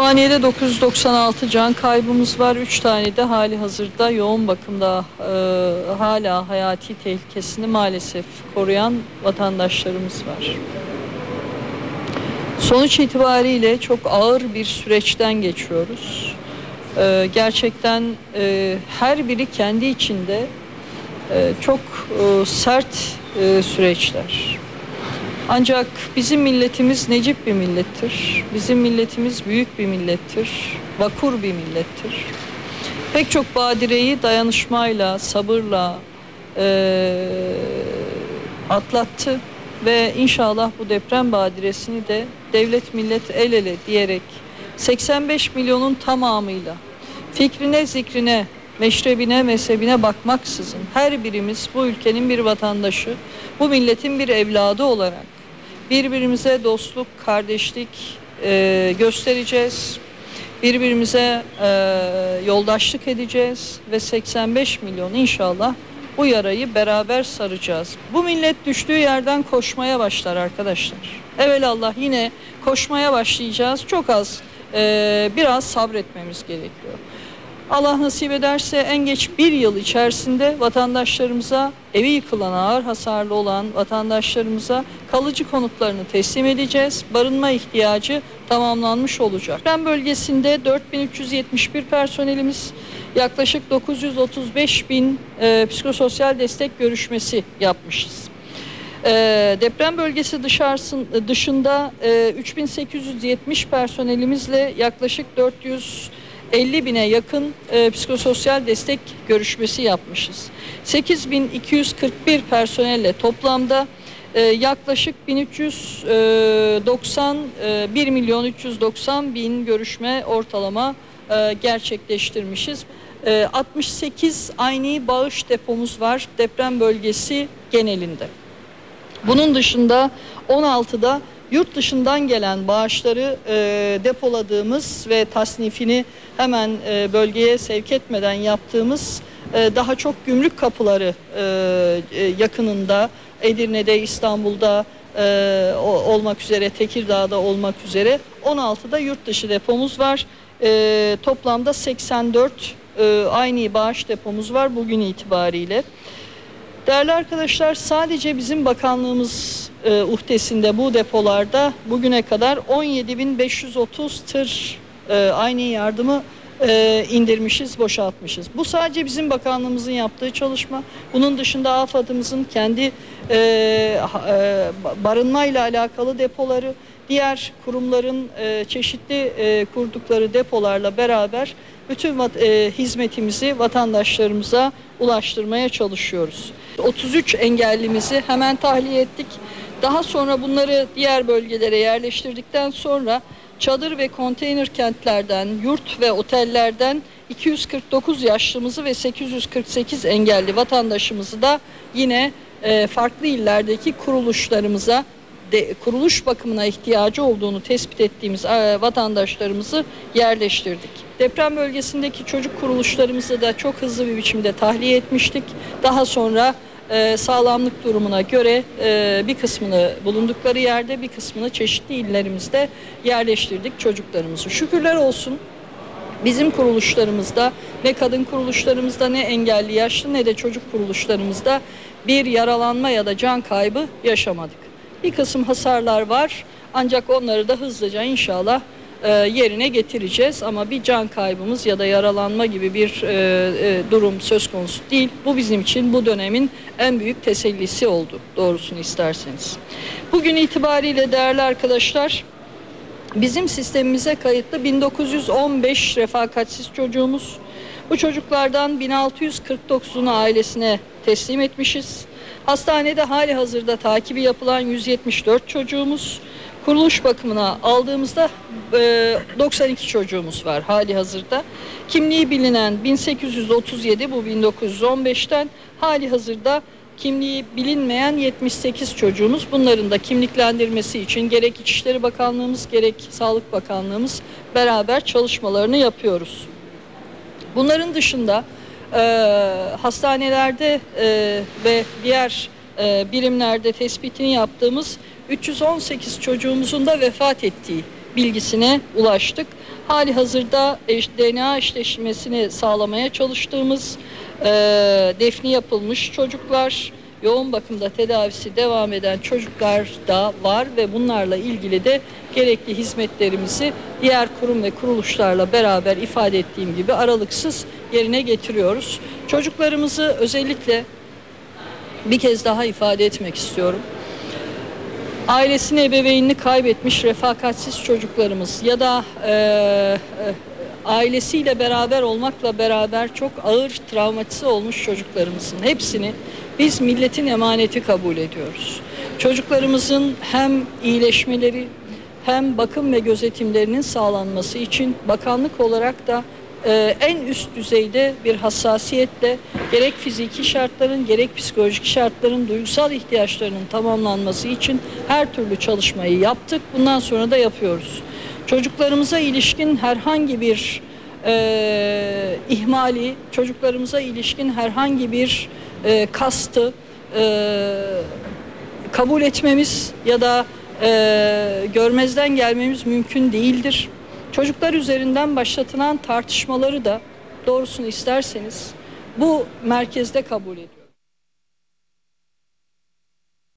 Kütüphanede 996 can kaybımız var. 3 tane de hali hazırda yoğun bakımda e, hala hayati tehlikesini maalesef koruyan vatandaşlarımız var. Sonuç itibariyle çok ağır bir süreçten geçiyoruz. E, gerçekten e, her biri kendi içinde e, çok e, sert e, süreçler. Ancak bizim milletimiz necip bir millettir. Bizim milletimiz büyük bir millettir. Vakur bir millettir. Pek çok badireyi dayanışmayla, sabırla e, atlattı ve inşallah bu deprem badiresini de devlet millet el ele diyerek 85 milyonun tamamıyla fikrine, zikrine, meşrebine, mezhebine bakmaksızın her birimiz bu ülkenin bir vatandaşı, bu milletin bir evladı olarak birbirimize dostluk, kardeşlik e, göstereceğiz. Birbirimize e, yoldaşlık edeceğiz ve 85 milyon inşallah bu yarayı beraber saracağız. Bu millet düştüğü yerden koşmaya başlar arkadaşlar. Evelallah yine koşmaya başlayacağız. Çok az e, biraz sabretmemiz gerekiyor. Allah nasip ederse en geç bir yıl içerisinde vatandaşlarımıza evi yıkılan ağır hasarlı olan vatandaşlarımıza kalıcı konutlarını teslim edeceğiz. Barınma ihtiyacı tamamlanmış olacak. Deprem bölgesinde 4371 personelimiz yaklaşık 935 bin e, psikososyal destek görüşmesi yapmışız. E, deprem bölgesi dışarısın, dışında e, 3870 personelimizle yaklaşık 400 50 bine yakın e, psikososyal destek görüşmesi yapmışız. 8241 personelle toplamda e, yaklaşık 1390 e, 1 milyon 390 bin görüşme ortalama e, gerçekleştirmişiz. E, 68 aynı bağış depomuz var deprem bölgesi genelinde. Bunun dışında 16'da yurt dışından gelen bağışları e, depoladığımız ve tasnifini hemen e, bölgeye sevk etmeden yaptığımız e, daha çok gümrük kapıları e, e, yakınında Edirne'de, İstanbul'da e, olmak üzere, Tekirdağ'da olmak üzere 16'da yurt dışı depomuz var. E, toplamda 84 e, aynı bağış depomuz var bugün itibariyle. Değerli arkadaşlar sadece bizim bakanlığımız e, uhdesinde bu depolarda bugüne kadar 17.530 tır e, aynı yardımı e, indirmişiz, boşaltmışız. Bu sadece bizim bakanlığımızın yaptığı çalışma. Bunun dışında AFAD'ımızın kendi e, e, barınmayla alakalı depoları, diğer kurumların e, çeşitli e, kurdukları depolarla beraber bütün e, hizmetimizi vatandaşlarımıza ulaştırmaya çalışıyoruz. 33 engellimizi hemen tahliye ettik. Daha sonra bunları diğer bölgelere yerleştirdikten sonra çadır ve konteyner kentlerden, yurt ve otellerden 249 yaşlımızı ve 848 engelli vatandaşımızı da yine e, farklı illerdeki kuruluşlarımıza de, kuruluş bakımına ihtiyacı olduğunu tespit ettiğimiz e, vatandaşlarımızı yerleştirdik. Deprem bölgesindeki çocuk kuruluşlarımızı da çok hızlı bir biçimde tahliye etmiştik. Daha sonra e, sağlamlık durumuna göre e, bir kısmını bulundukları yerde bir kısmını çeşitli illerimizde yerleştirdik çocuklarımızı. Şükürler olsun bizim kuruluşlarımızda ne kadın kuruluşlarımızda ne engelli yaşlı ne de çocuk kuruluşlarımızda bir yaralanma ya da can kaybı yaşamadık. Bir kısım hasarlar var ancak onları da hızlıca inşallah e, yerine getireceğiz ama bir can kaybımız ya da yaralanma gibi bir e, e, durum söz konusu değil. Bu bizim için bu dönemin en büyük tesellisi oldu doğrusunu isterseniz. Bugün itibariyle değerli arkadaşlar bizim sistemimize kayıtlı 1915 refakatsiz çocuğumuz. Bu çocuklardan 1649'unu ailesine teslim etmişiz. Hastanede hali hazırda takibi yapılan 174 çocuğumuz, kuruluş bakımına aldığımızda e, 92 çocuğumuz var hali hazırda. Kimliği bilinen 1837 bu 1915'ten hali hazırda kimliği bilinmeyen 78 çocuğumuz. Bunların da kimliklendirmesi için gerek İçişleri Bakanlığımız gerek Sağlık Bakanlığımız beraber çalışmalarını yapıyoruz. Bunların dışında e, hastanelerde e, ve diğer e, birimlerde tespitini yaptığımız 318 çocuğumuzun da vefat ettiği bilgisine ulaştık. hali hazırda DNA eşleşmesini sağlamaya çalıştığımız e, defni yapılmış çocuklar, yoğun bakımda tedavisi devam eden çocuklar da var ve bunlarla ilgili de gerekli hizmetlerimizi diğer kurum ve kuruluşlarla beraber ifade ettiğim gibi aralıksız yerine getiriyoruz. Çocuklarımızı özellikle bir kez daha ifade etmek istiyorum. Ailesini, ebeveynini kaybetmiş refakatsiz çocuklarımız ya da e, ailesiyle beraber olmakla beraber çok ağır travmatize olmuş çocuklarımızın hepsini biz milletin emaneti kabul ediyoruz. Çocuklarımızın hem iyileşmeleri hem bakım ve gözetimlerinin sağlanması için bakanlık olarak da e, en üst düzeyde bir hassasiyetle gerek fiziki şartların gerek psikolojik şartların duygusal ihtiyaçlarının tamamlanması için her türlü çalışmayı yaptık. Bundan sonra da yapıyoruz. Çocuklarımıza ilişkin herhangi bir e, ihmali, çocuklarımıza ilişkin herhangi bir e, kastı e, kabul etmemiz ya da e, görmezden gelmemiz mümkün değildir. Çocuklar üzerinden başlatılan tartışmaları da doğrusunu isterseniz bu merkezde kabul ediyoruz.